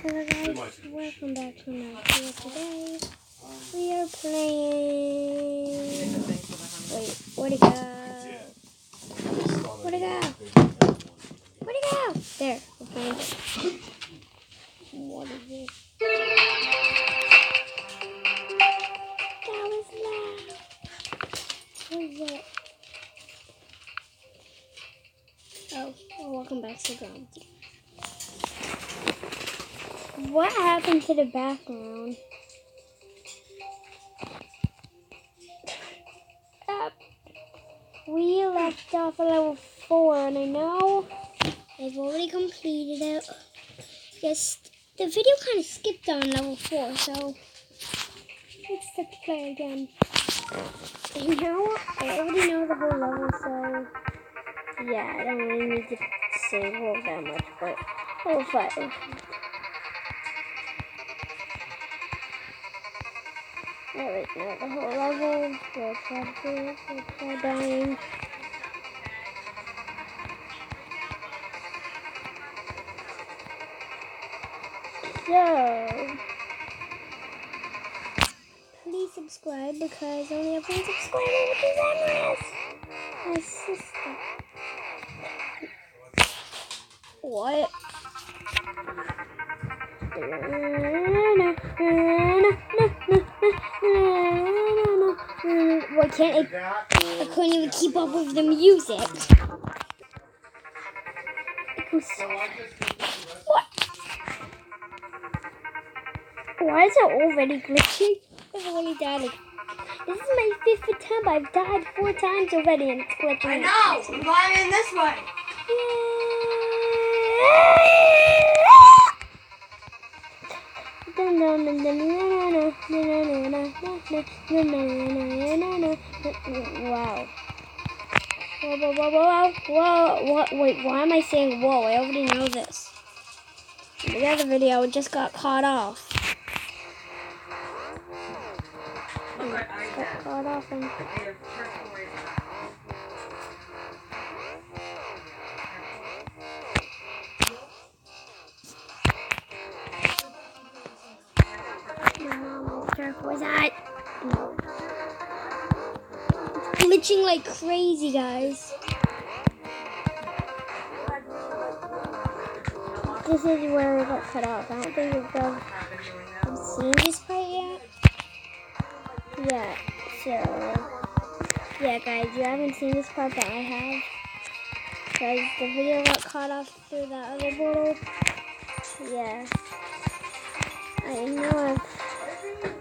Hello guys, welcome back to my video today. We are playing... Wait, where'd it go? Where'd it go? Where'd it go? There, we're. What is this? What happened to the background? Uh, we left off at level 4, and I know I've already completed it. Yes, the video kind of skipped on level 4, so let's to play again. And now I already know the whole level, so yeah, I don't really need to say all that much, but level 5. Alright, now the whole level. Do it. Try dying. So, please subscribe because only have one subscriber, which is Emrys, my sister. What? Can't I? I couldn't even keep up with the music. It goes so What? Why is it already glitching? I've already died. This is my fifth attempt. I've died four times already and it's glitching. I know. I'm going in this way. Wow. Whoa, whoa, whoa, whoa, whoa, what, wait, why am I saying whoa? I already know this. The other video just got caught off. Look I Got caught off and like crazy, guys. This is where it got cut off. I don't think you've done, you've seen this part yet. Yeah, so yeah, guys, you haven't seen this part, but I have. Because the video got cut off through that other portal. Yeah. I know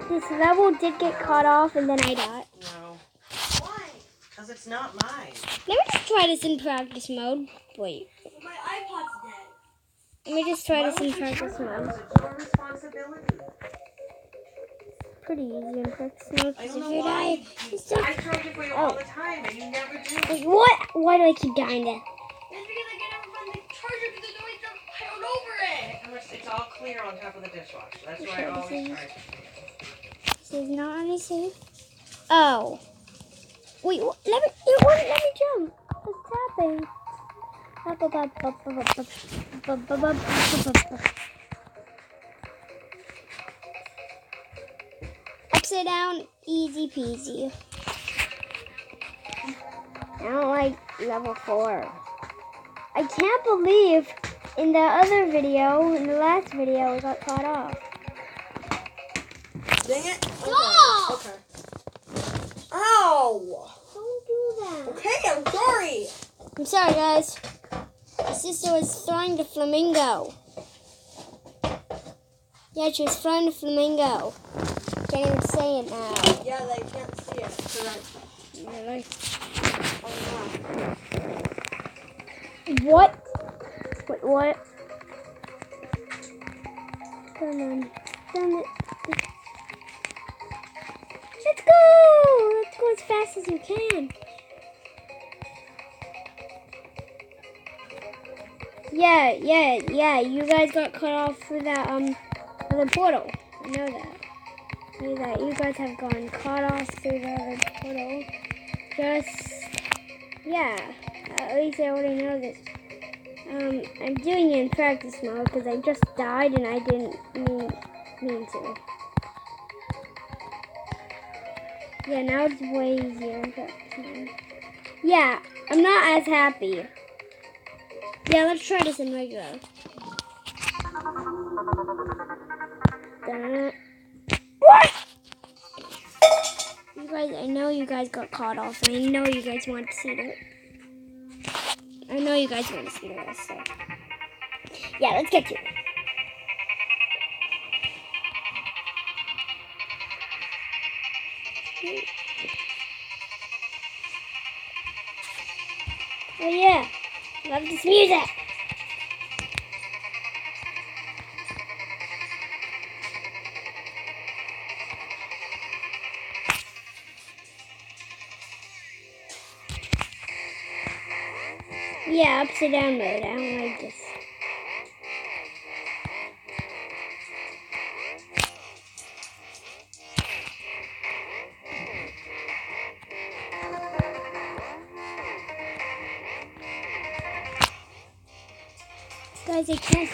this level did get cut off and then I died. No. Why? Because it's not mine. Let me just try this in practice mode. Wait, My iPod's dead. let me just try Why this in practice mode. It's your responsibility. Pretty easy in practice mode. I don't if know you why. die, it's just, I charge it for you all the oh. time, and you never do. like, what? Why do I keep dying then? It's because I can't ever find the charger because there's always stuff piled over it. How much- It's all clear on top of the dishwasher. That's why I always so- charge. This is not on safe. Oh. Wait, what? let me, it won't let me jump. What's happening? Upside down, easy peasy. I don't like level four. I can't believe in the other video, in the last video, I got caught off. Dang it. Okay. okay. Ow! That. Okay, I'm sorry. I'm sorry, guys. My sister was throwing the flamingo. Yeah, she was throwing the flamingo. Can't even say it now. Yeah, they can't see it. So Really? oh, What? Wait, what? Come on. Come on. Let's go! Let's go as fast as you can. Yeah, yeah, yeah. You guys got cut off through that um other portal. I know that. I know that. You guys have gone cut off through the portal. Just yeah. At least I already know this. Um, I'm doing it in practice mode because I just died and I didn't mean, mean to. Yeah, now it's way easier. Yeah, I'm not as happy. Yeah, let's try this in regular. What? You guys, I know you guys got caught off, I know you guys want to see it. I know you guys want to see rest. So, yeah, let's get to it. Oh yeah, love this music. Yeah, upside down mode. I don't like this.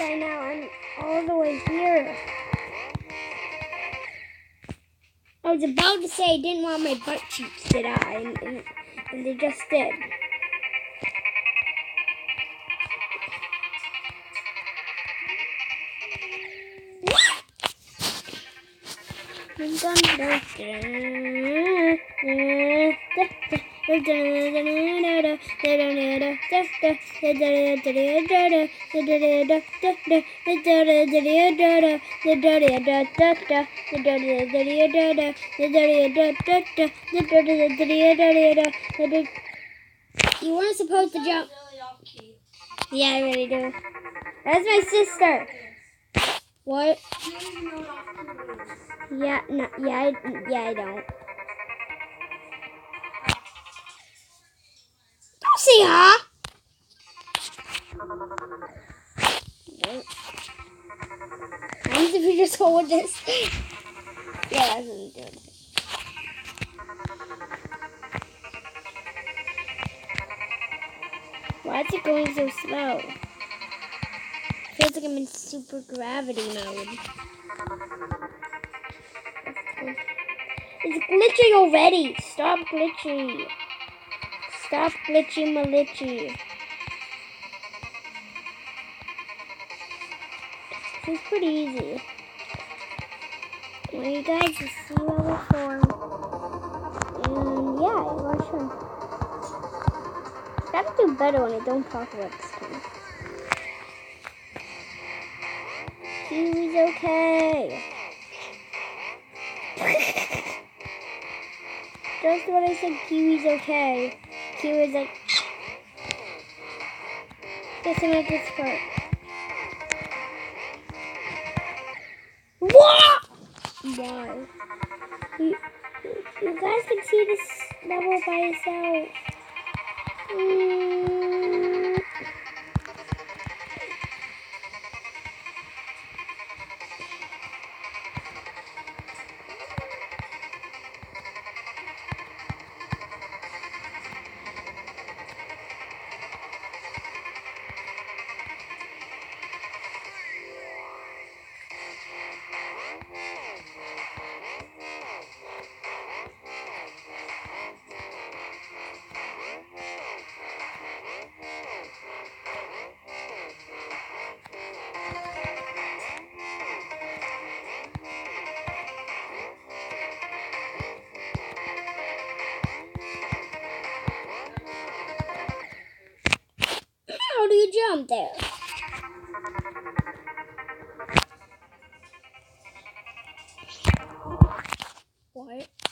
I now. I'm all the way here. I was about to say I didn't want my butt cheeks to die, and, and, and they just did. You weren't supposed to jump. Yeah, I really do. That's my sister. What? Yeah, no, yeah, I, yeah, I don't. Nope. Times if you just hold this. yeah, that's what I'm doing. Why is it going so slow? Feels like I'm in super gravity mode. It's glitching already. Stop glitching. Stop glitching, my This is pretty easy. Well, you guys just see level four. And yeah, well, sure. Gotta do better when I don't talk about this game. Kiwi's okay. Just when I said Kiwi's okay, Kiwi's like, guess I'm at this part. What? Why? You, you guys can see this level by yourself. Mm. There? What?